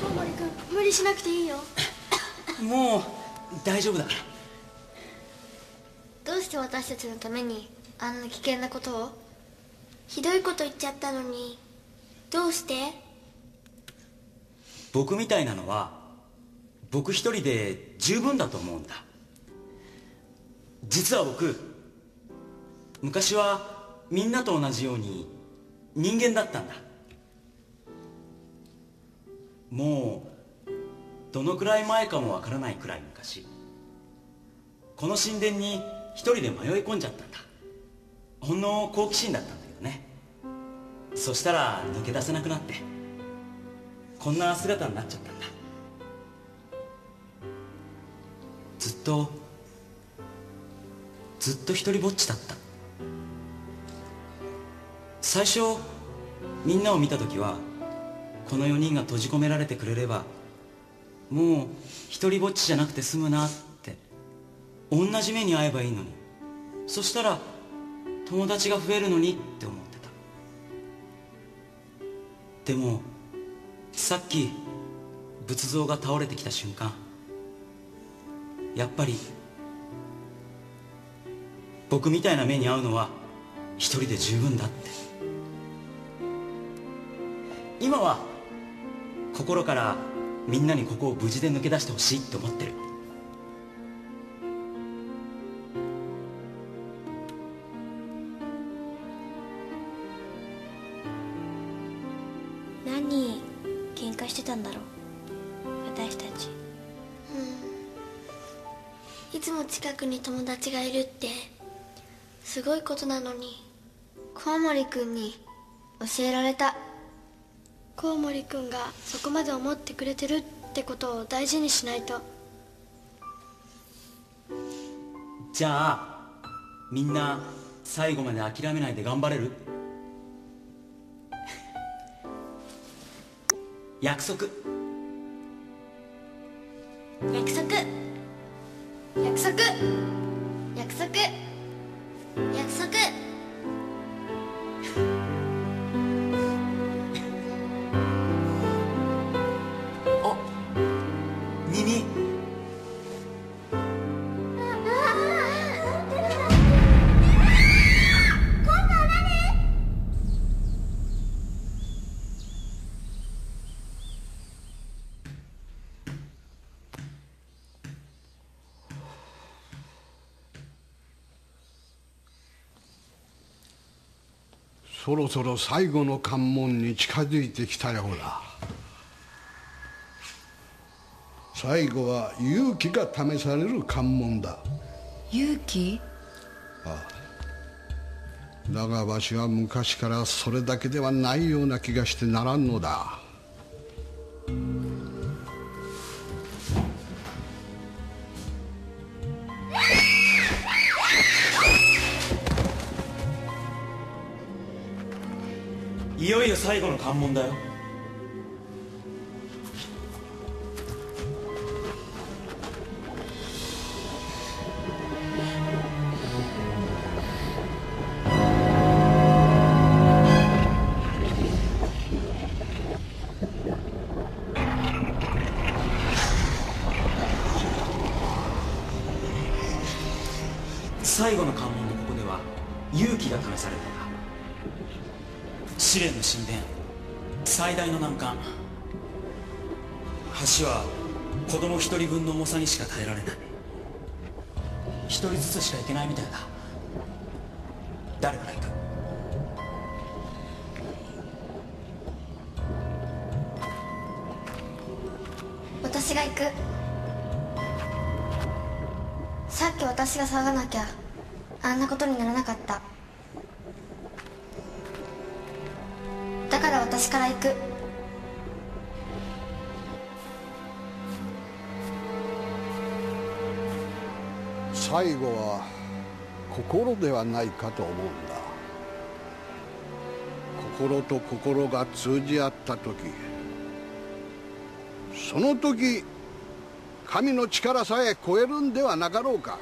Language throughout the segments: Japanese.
コウモリ君無理しなくていいよ。もう大丈夫だから。どうして私たちのためにあんな危険なことを？ひどいこと言っちゃったのにどうして？僕みたいなのは僕一人で十分だと思うんだ。実は僕昔はみんなと同じように人間だったんだもうどのくらい前かもわからないくらい昔。この神殿に一人で迷い込んじゃったんだ。ほんの好奇心だったんだけどね。そしたら抜け出せなくなってこんな姿になっちゃったんだ。ずっとずっと一人ぼっちだった。最初みんなを見た時はこの4人が閉じ込められてくれればもう一人ぼっちじゃなくて済むなって同じ目に遭えばいいのに。そしたら友達が増えるのにって思ってた。でもさっき仏像が倒れてきた瞬間やっぱり僕みたいな目に遭うのは一人で十分だって。今は心からみんなにここを無事で抜け出してほしいって思ってる。何喧嘩してたんだろう？私たち。うん。いつも近くに友達がいるってすごいことなのにコウモリ君に教えられたコウモリ君がそこまで思ってくれてるってことを大事にしないと。じゃあみんな最後まで諦めないで頑張れる？約束。約束。約束そろそろ最後の関門に近づいてきたようだ。最後は勇気が試される関門だ。勇気？だがわしは昔からそれだけではないような気がしてならんのだいよいよ最後の関門だよ。最後の関門のここでは勇気が試される試練の神殿。最大の難関。橋は子供一人分の重さにしか耐えられない。一人ずつしか行けないみたいだ。誰から行く私が行く。さっき私が騒がなきゃあんなことにならなかった。だから私から行く。最後は心ではないかと思うんだ。心と心が通じ合った時。その時神の力さえ超えるんではなかろうか。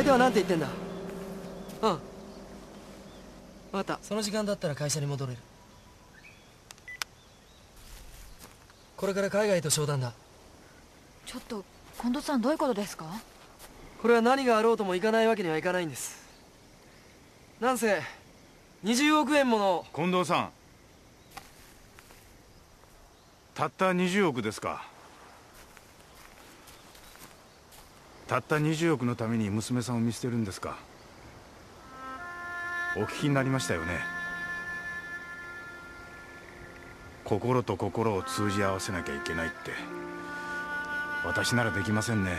相手は何て言ってんだ？うん。分かった。その時間だったら会社に戻れる。これから海外と商談だ。ちょっと近藤さんどういうことですか？これは何があろうともいかないわけにはいかないんです。なんせ20億円もの。近藤さん。たった20億ですかたった20億のために娘さんを見捨てるんですか？お聞きになりましたよね？心と心を通じ合わせなきゃいけないって。私ならできませんね。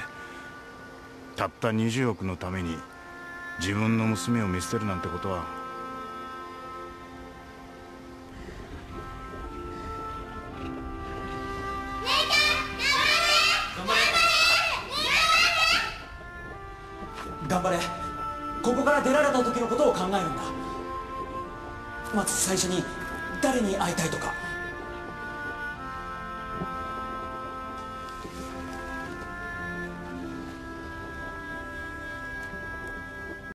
たった20億のために自分の娘を見捨てるなんてことはから出られた時のことを考えるんだ。まず最初に誰に会いたいとか。